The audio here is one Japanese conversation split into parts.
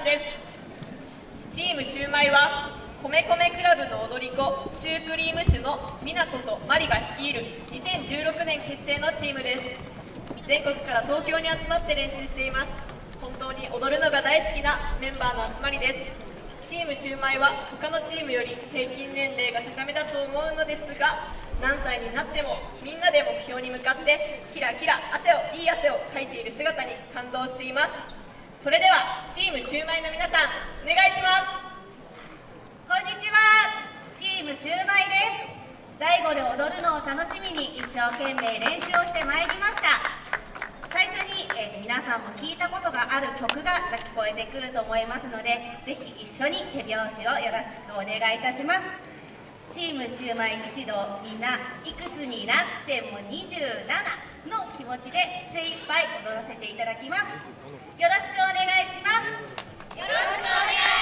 んです。チームシューマイは米米クラブの踊り子シュークリーム種の美奈子とマリが率いる2016年結成のチームです。全国から東京に集まって練習しています。本当に踊るのが大好きなメンバーの集まりです。チームシューマイは他のチームより平均年齢が高めだと思うのですが何歳になってもみんなで目標に向かってキラキラ汗をいい汗をかいている姿に感動しています。それではチームシューマイの皆さんお願いします。こんにちはチームシューマイです。大悟で踊るのを楽しみに一生懸命練習をしてまいりました。最初に、えー、皆さんも聞いたことがある曲が聞こえてくると思いますのでぜひ一緒に手拍子をよろしくお願いいたします。チームシューマイ一同みんないくつになっても27の気持ちで精一杯踊らせていただきます。よろしくお願いします。よろしくお願い。します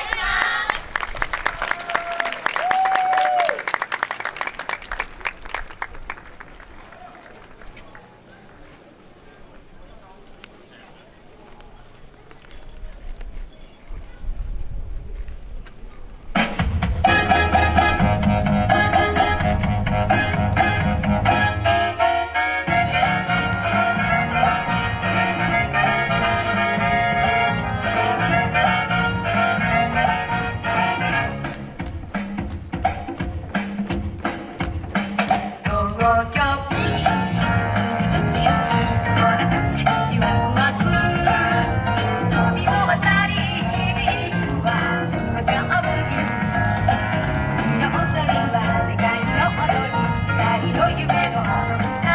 you made a heart.